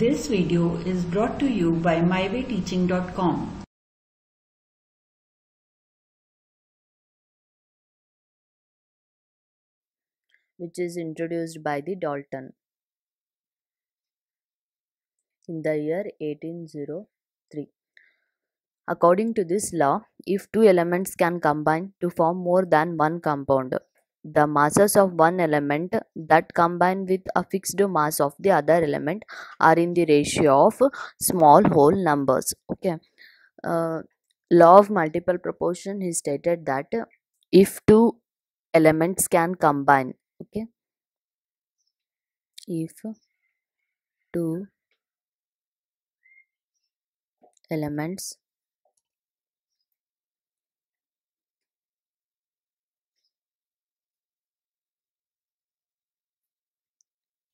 This video is brought to you by mywayteaching.com. which is introduced by the Dalton in the year 1803. According to this law, if two elements can combine to form more than one compound, the masses of one element that combine with a fixed mass of the other element are in the ratio of small whole numbers. Okay. Uh, law of multiple proportion is stated that if two elements can combine okay if two elements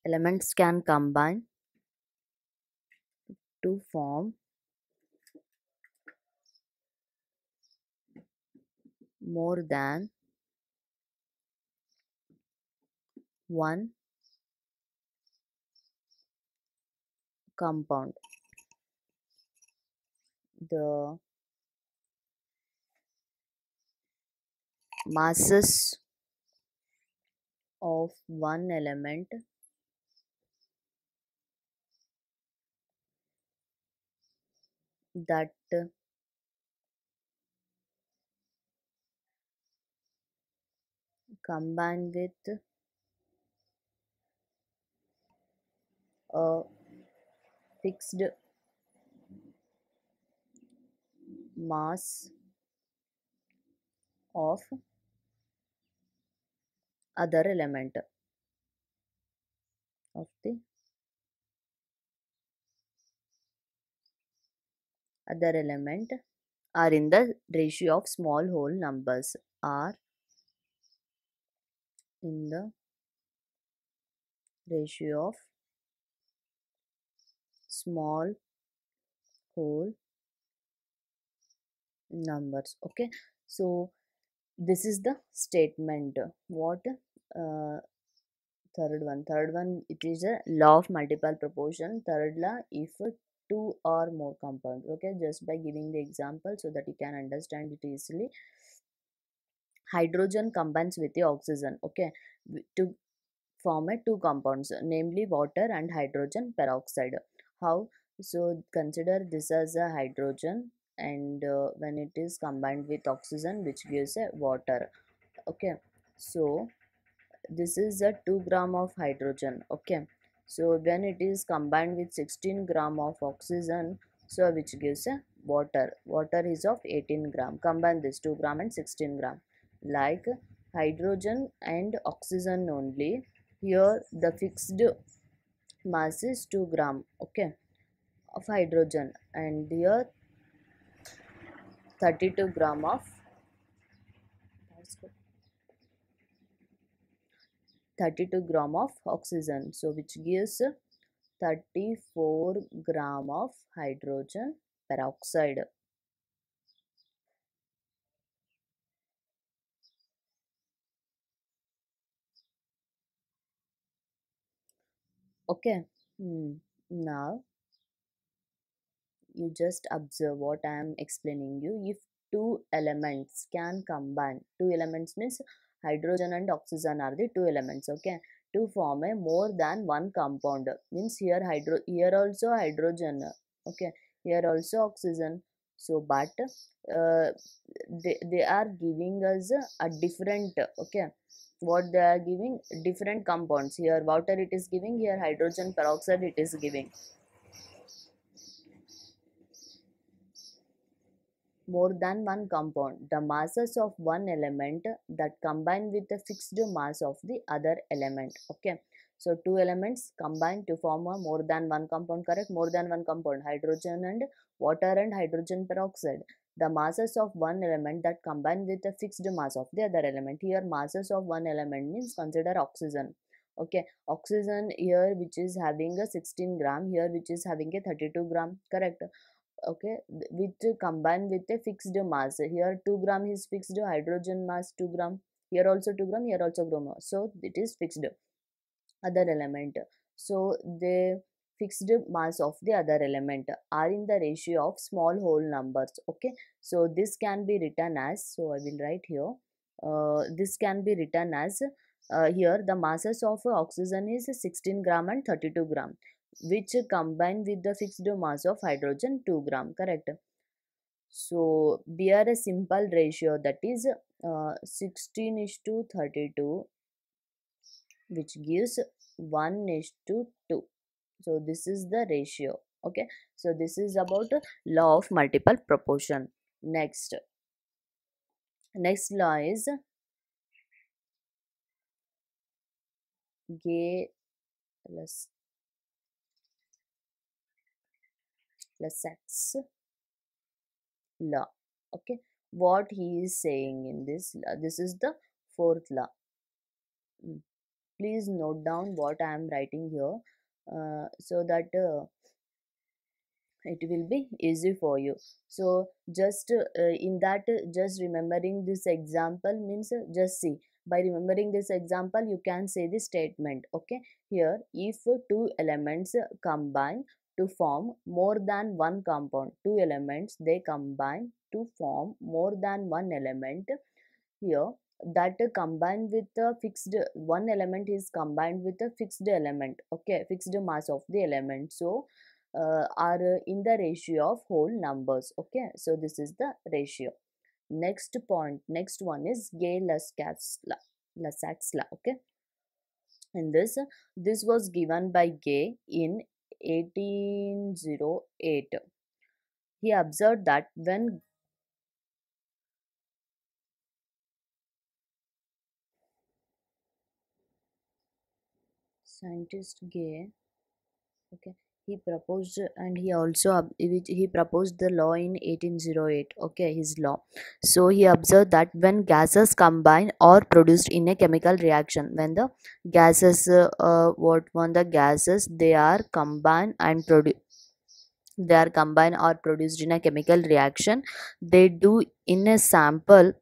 elements can combine to form more than one compound. The masses of one element that uh, combine with a fixed mass of other element of the other element are in the ratio of small whole numbers are in the ratio of small whole numbers okay? So this is the statement. What uh, third one? Third one it is a law of multiple proportion. Third law if two or more compounds okay? Just by giving the example so that you can understand it easily. Hydrogen combines with the oxygen okay? To form a two compounds namely water and hydrogen peroxide. How? So consider this as a hydrogen and uh, when it is combined with oxygen which gives a water okay? So this is a 2 gram of hydrogen okay so when it is combined with 16 gram of oxygen so which gives a water. Water is of 18 gram. Combine this 2 gram and 16 gram. Like hydrogen and oxygen only. Here the fixed mass is 2 gram okay of hydrogen. And here 32 gram of 32 gram of oxygen. So which gives 34 gram of hydrogen peroxide. Okay. Hmm. now you just observe what i am explaining you. If two elements can combine two elements means hydrogen and oxygen are the two elements okay? To form a more than one compound. Means here hydro here also hydrogen okay? Here also oxygen. So but uh, they, they are giving us a different okay? What they are giving? Different compounds. Here water it is giving here hydrogen peroxide it is giving more than one compound the masses of one element that combine with the fixed mass of the other element okay? So two elements combine to form a more than one compound correct? More than one compound hydrogen and water and hydrogen peroxide. The masses of one element that combine with the fixed mass of the other element. Here masses of one element means consider oxygen okay? Oxygen here which is having a 16 gram here which is having a 32 gram correct okay with combine with a fixed mass here 2 gram is fixed hydrogen mass 2 gram here also 2 gram here also gram so it is fixed. Other element so the fixed mass of the other element are in the ratio of small whole numbers okay? So this can be written as so i will write here uh, this can be written as uh, here the masses of oxygen is 16 gram and 32 gram which combine with the fixed mass of hydrogen 2 gram correct? So bear a simple ratio that is uh, 16 is to 32 which gives 1 is to 2 so this is the ratio okay? So this is about law of multiple proportion. Next. Next law is gay Lussac's law okay. What he is saying in this law this is the fourth law. Mm. please note down what i am writing here uh, so that uh, it will be easy for you. So just uh, in that just remembering this example means just see. By remembering this example you can say the statement okay. Here if two elements combine to form more than one compound. Two elements they combine to form more than one element here. That combined with a fixed one element is combined with a fixed element okay fixed mass of the element. So uh, are in the ratio of whole numbers okay. So this is the ratio. Next point next one is Gay-Lussac's law okay. In this this was given by gay in 1808 he observed that when scientist gay okay he proposed and he also he proposed the law in 1808 okay his law. So he observed that when gases combine or produced in a chemical reaction when the gases uh, uh, what when the gases they are combined and produce they are combined or produced in a chemical reaction they do in a sample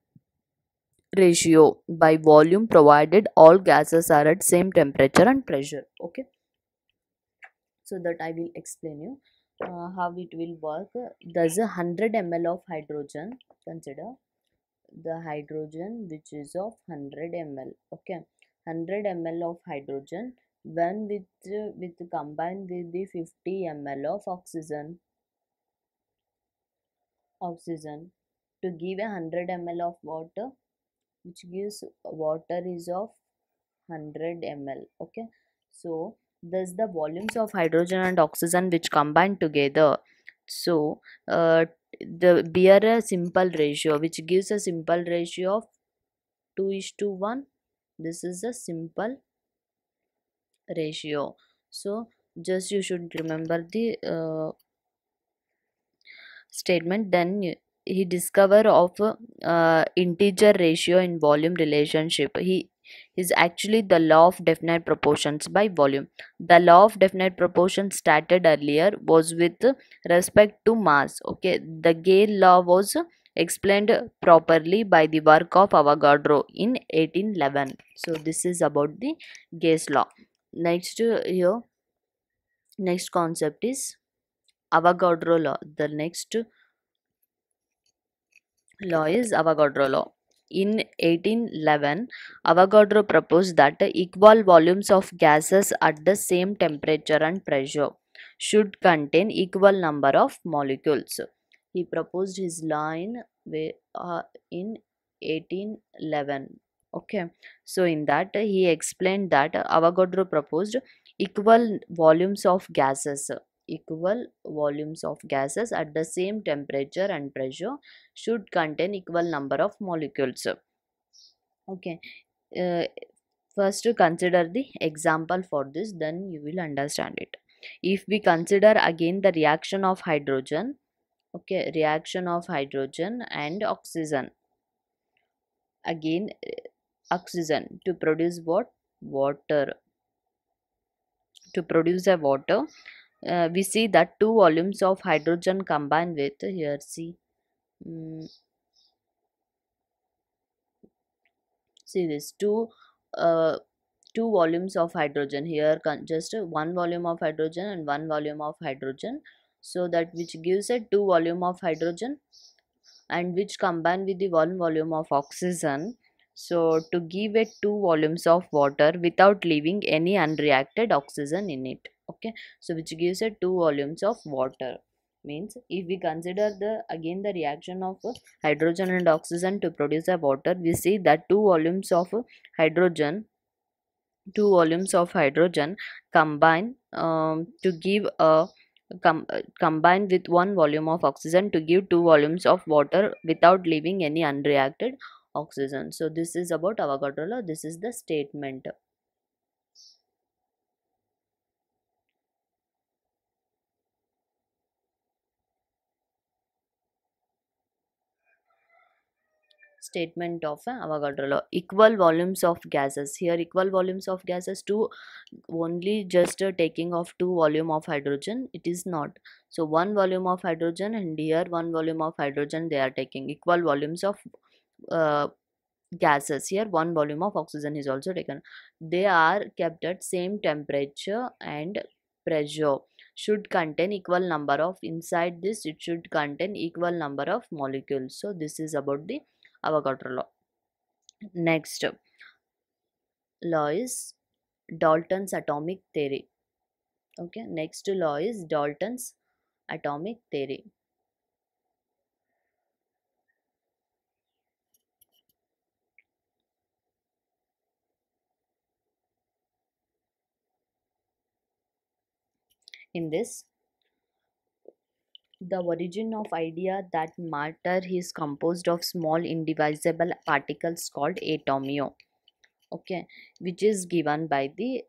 ratio by volume provided all gases are at same temperature and pressure okay so that i will explain you uh, how it will work. There's a 100 ml of hydrogen consider. The hydrogen which is of 100 ml okay. 100 ml of hydrogen when with uh, with combined with the 50 ml of oxygen oxygen to give a 100 ml of water which gives water is of 100 ml okay. So thus the volumes of hydrogen and oxygen which combine together. So uh, the bear a simple ratio which gives a simple ratio of 2 is to 1 this is a simple ratio. So just you should remember the uh, statement. Then he discover of uh, integer ratio in volume relationship. He is actually the law of definite proportions by volume. The law of definite proportions started earlier was with respect to mass. Okay, the Gay law was explained properly by the work of Avogadro in 1811. So this is about the Gay's law. Next here, next concept is Avogadro law. The next law is Avogadro law. In 1811, Avogadro proposed that equal volumes of gases at the same temperature and pressure should contain equal number of molecules. He proposed his line uh, in 1811. Okay, so in that he explained that Avogadro proposed equal volumes of gases equal volumes of gases at the same temperature and pressure should contain equal number of molecules. Okay. Uh, first to consider the example for this then you will understand it. If we consider again the reaction of hydrogen okay reaction of hydrogen and oxygen. Again oxygen to produce what? Water. To produce a water uh, we see that two volumes of hydrogen combine with here see. Um, see this two uh, two volumes of hydrogen here just one volume of hydrogen and one volume of hydrogen. So that which gives a two volume of hydrogen and which combine with the one volume of oxygen. So to give it two volumes of water without leaving any unreacted oxygen in it okay so which gives it two volumes of water. Means if we consider the again the reaction of hydrogen and oxygen to produce a water we see that two volumes of hydrogen two volumes of hydrogen combine um, to give a com- uh, combine with one volume of oxygen to give two volumes of water without leaving any unreacted oxygen. So this is about avogadro law this is the statement statement of uh, avogadro law. Equal volumes of gases. Here equal volumes of gases to only just uh, taking of two volume of hydrogen. It is not. So one volume of hydrogen and here one volume of hydrogen they are taking. Equal volumes of uh, gases. Here one volume of oxygen is also taken. They are kept at same temperature and pressure. Should contain equal number of inside this it should contain equal number of molecules. So this is about the avogadro law next law is dalton's atomic theory. Okay next law is dalton's atomic theory. In this the origin of idea that matter is composed of small indivisible particles called atomio okay which is given by the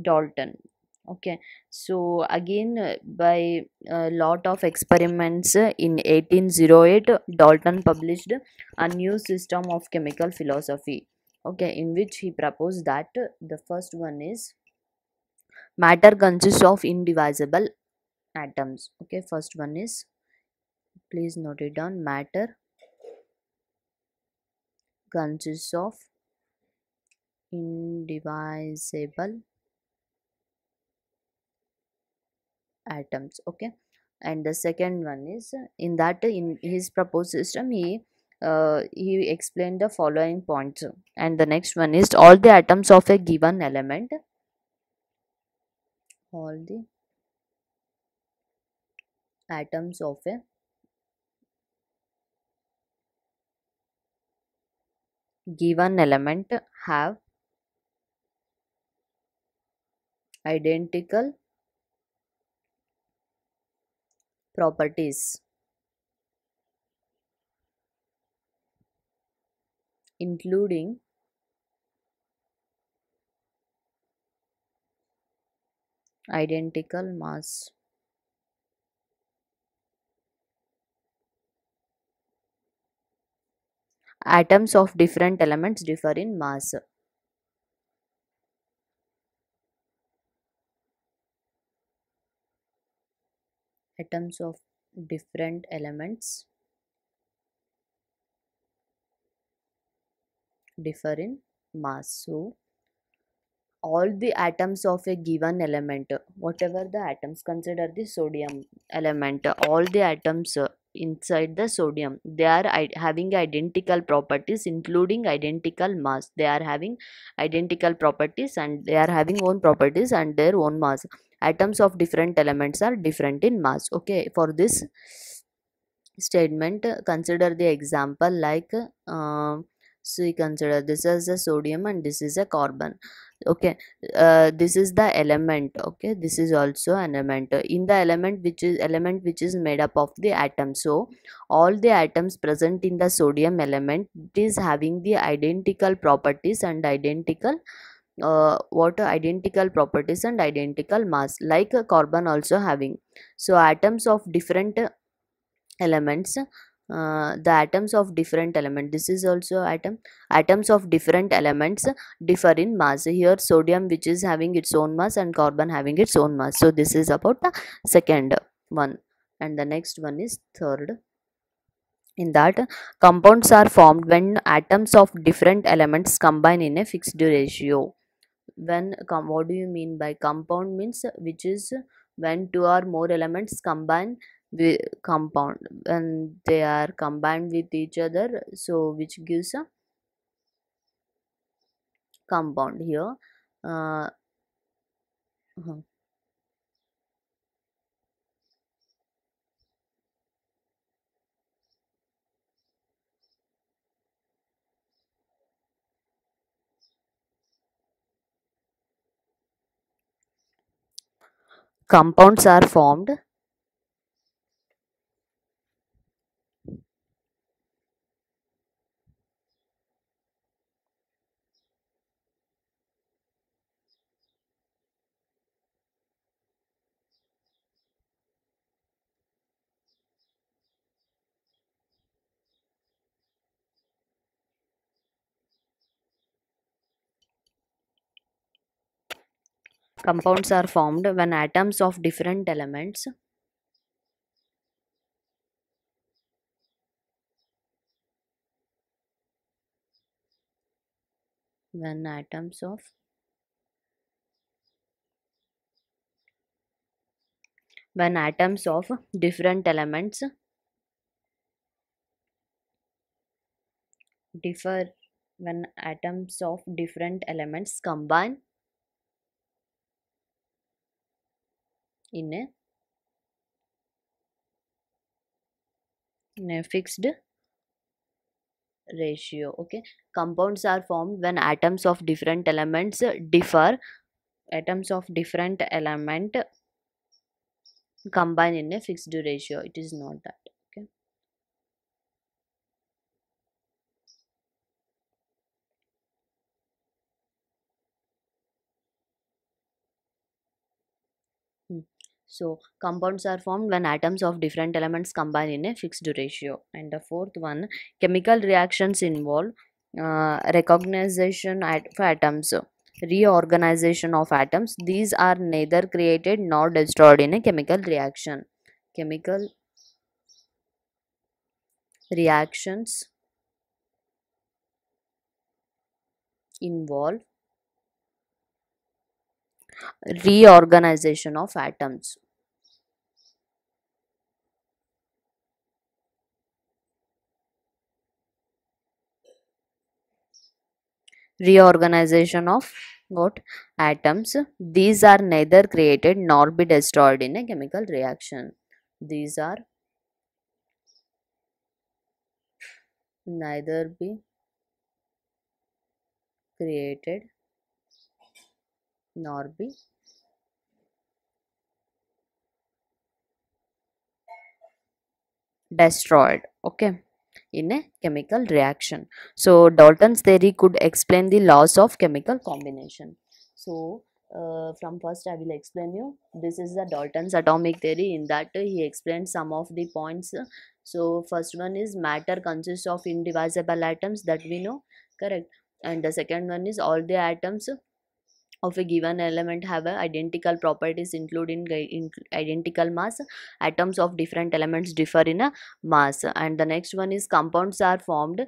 dalton okay. So again uh, by a lot of experiments uh, in 1808 dalton published a new system of chemical philosophy okay in which he proposed that uh, the first one is matter consists of indivisible atoms. Okay first one is please note it down matter consists of indivisible atoms okay? And the second one is in that in his proposed system he uh, he explained the following points. And the next one is all the atoms of a given element all the atoms of a given element have identical properties. Including identical mass atoms of different elements differ in mass. Atoms of different elements differ in mass. So all the atoms of a given element whatever the atoms consider the sodium element all the atoms uh, inside the sodium they are having identical properties including identical mass. They are having identical properties and they are having own properties and their own mass. Atoms of different elements are different in mass. Okay for this statement consider the example like uh, so you consider this as a sodium and this is a carbon. Okay. Uh, this is the element. Okay. This is also an element. In the element which is element which is made up of the atom. So all the atoms present in the sodium element is having the identical properties and identical uh, what identical properties and identical mass like carbon also having. So atoms of different elements uh, the atoms of different element. This is also atom. Atoms of different elements differ in mass. Here sodium which is having its own mass and carbon having its own mass. So this is about the second one. And the next one is third. In that compounds are formed when atoms of different elements combine in a fixed ratio. When what do you mean by compound means? Which is when two or more elements combine compound when they are combined with each other so which gives a compound here uh, uh-huh. compounds are formed compounds are formed when atoms of different elements when atoms of when atoms of different elements differ when atoms of different elements combine in a in a fixed? Ratio okay. Compounds are formed when atoms of different elements differ. Atoms of different element combine in a fixed ratio. It is not that okay so compounds are formed when atoms of different elements combine in a fixed ratio. And the fourth one chemical reactions involve uh, recognition at, for atoms reorganization of atoms. These are neither created nor destroyed in a chemical reaction. Chemical reactions involve reorganization of atoms. Reorganization of what? Atoms. These are neither created nor be destroyed in a chemical reaction. These are neither be created nor be. Destroyed. Okay. In a chemical reaction. So dalton's theory could explain the laws of chemical combination. So uh, from first i will explain you. This is the dalton's atomic theory. In that he explained some of the points. So first one is matter consists of indivisible atoms that we know. Correct. And the second one is all the atoms of a given element have identical properties including in identical mass. Atoms of different elements differ in a mass. And the next one is compounds are formed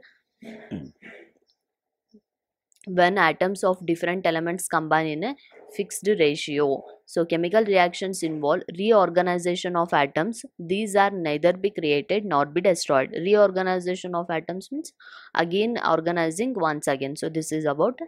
when atoms of different elements combine in a fixed ratio. So chemical reactions involve reorganization of atoms. These are neither be created nor be destroyed. Reorganization of atoms means again organizing once again. So this is about